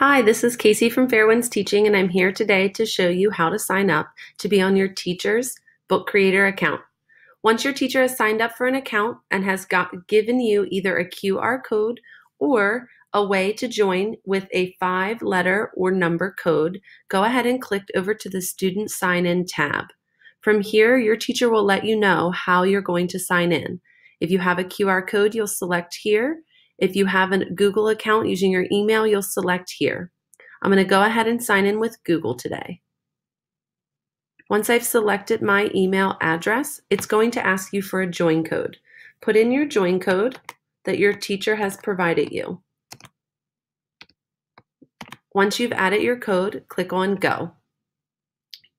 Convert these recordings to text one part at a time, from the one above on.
Hi, this is Casey from Fair Winds Teaching, and I'm here today to show you how to sign up to be on your teacher's Book Creator account. Once your teacher has signed up for an account and has got, given you either a QR code or a way to join with a five letter or number code, go ahead and click over to the Student Sign In tab. From here, your teacher will let you know how you're going to sign in. If you have a QR code, you'll select here. If you have a Google account using your email, you'll select here. I'm going to go ahead and sign in with Google today. Once I've selected my email address, it's going to ask you for a join code. Put in your join code that your teacher has provided you. Once you've added your code, click on Go.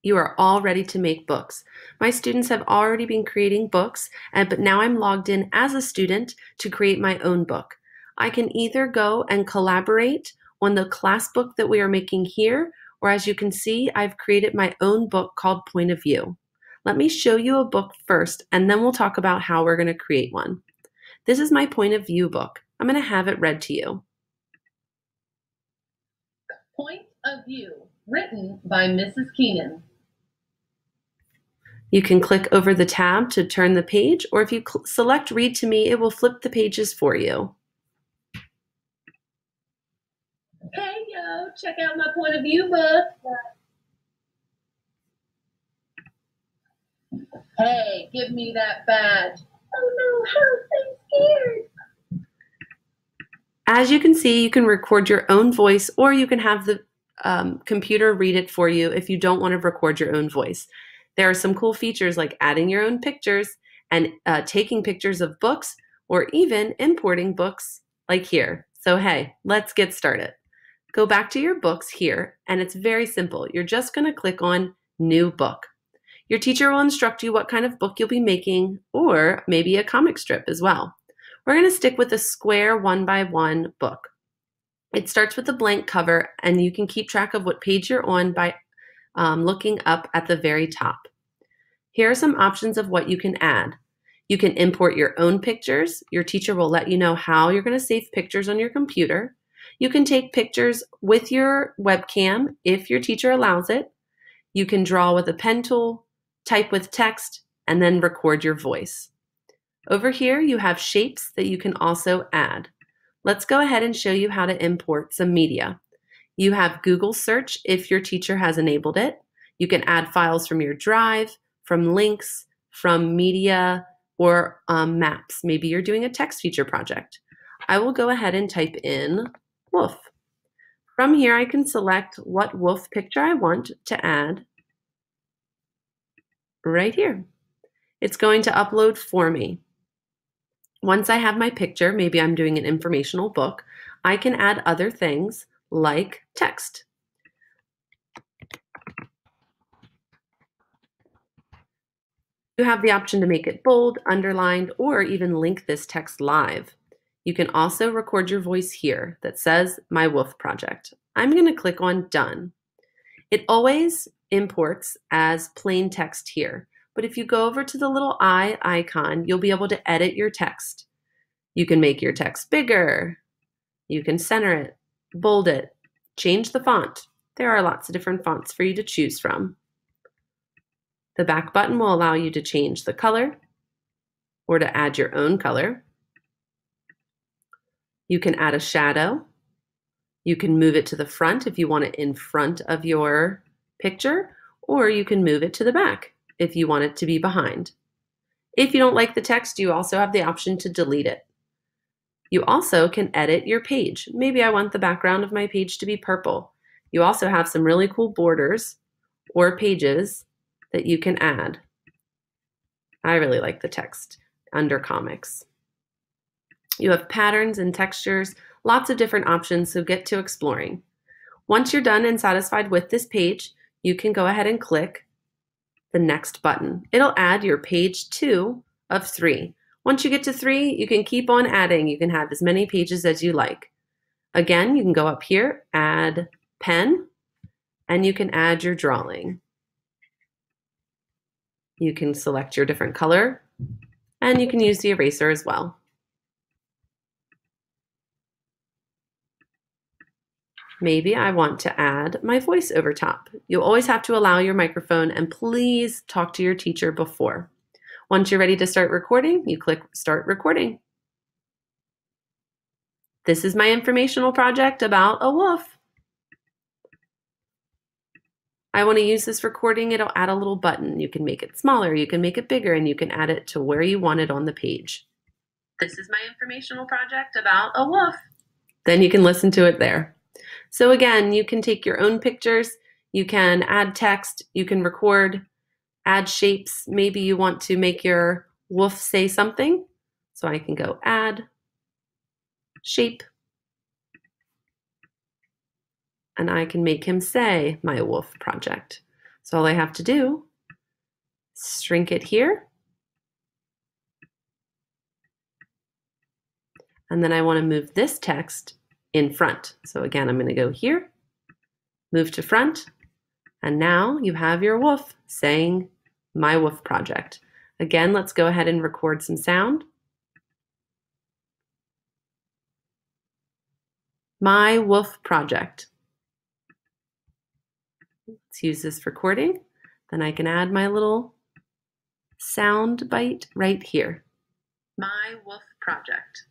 You are all ready to make books. My students have already been creating books, but now I'm logged in as a student to create my own book. I can either go and collaborate on the class book that we are making here, or as you can see, I've created my own book called Point of View. Let me show you a book first, and then we'll talk about how we're going to create one. This is my Point of View book. I'm going to have it read to you. Point of View, written by Mrs. Keenan. You can click over the tab to turn the page, or if you select Read to Me, it will flip the pages for you. Check out my point of view book. Hey, give me that badge. Oh no, help, I'm scared. As you can see, you can record your own voice or you can have the um, computer read it for you if you don't want to record your own voice. There are some cool features like adding your own pictures and uh, taking pictures of books or even importing books like here. So hey, let's get started. Go back to your books here, and it's very simple. You're just going to click on New Book. Your teacher will instruct you what kind of book you'll be making, or maybe a comic strip as well. We're going to stick with a square one by one book. It starts with a blank cover, and you can keep track of what page you're on by um, looking up at the very top. Here are some options of what you can add. You can import your own pictures. Your teacher will let you know how you're going to save pictures on your computer. You can take pictures with your webcam if your teacher allows it. You can draw with a pen tool, type with text, and then record your voice. Over here, you have shapes that you can also add. Let's go ahead and show you how to import some media. You have Google search if your teacher has enabled it. You can add files from your drive, from links, from media, or um, maps. Maybe you're doing a text feature project. I will go ahead and type in wolf. From here, I can select what wolf picture I want to add right here. It's going to upload for me. Once I have my picture, maybe I'm doing an informational book, I can add other things like text. You have the option to make it bold, underlined, or even link this text live. You can also record your voice here that says My Wolf Project. I'm going to click on Done. It always imports as plain text here, but if you go over to the little eye icon, you'll be able to edit your text. You can make your text bigger, you can center it, bold it, change the font. There are lots of different fonts for you to choose from. The back button will allow you to change the color or to add your own color. You can add a shadow. You can move it to the front if you want it in front of your picture, or you can move it to the back if you want it to be behind. If you don't like the text, you also have the option to delete it. You also can edit your page. Maybe I want the background of my page to be purple. You also have some really cool borders or pages that you can add. I really like the text under comics. You have patterns and textures, lots of different options, so get to exploring. Once you're done and satisfied with this page, you can go ahead and click the next button. It'll add your page two of three. Once you get to three, you can keep on adding. You can have as many pages as you like. Again, you can go up here, add pen, and you can add your drawing. You can select your different color, and you can use the eraser as well. Maybe I want to add my voice over top. You'll always have to allow your microphone and please talk to your teacher before. Once you're ready to start recording, you click Start Recording. This is my informational project about a wolf. I want to use this recording, it'll add a little button. You can make it smaller, you can make it bigger, and you can add it to where you want it on the page. This is my informational project about a wolf. Then you can listen to it there. So again, you can take your own pictures, you can add text, you can record, add shapes. Maybe you want to make your wolf say something. So I can go add, shape, and I can make him say my wolf project. So all I have to do, shrink it here. And then I want to move this text in front. So again, I'm going to go here, move to front, and now you have your wolf saying my wolf project. Again, let's go ahead and record some sound. My wolf project. Let's use this recording. Then I can add my little sound bite right here. My wolf project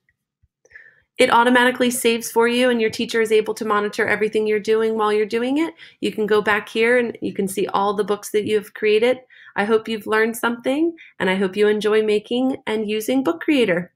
it automatically saves for you and your teacher is able to monitor everything you're doing while you're doing it. You can go back here and you can see all the books that you've created. I hope you've learned something and I hope you enjoy making and using Book Creator.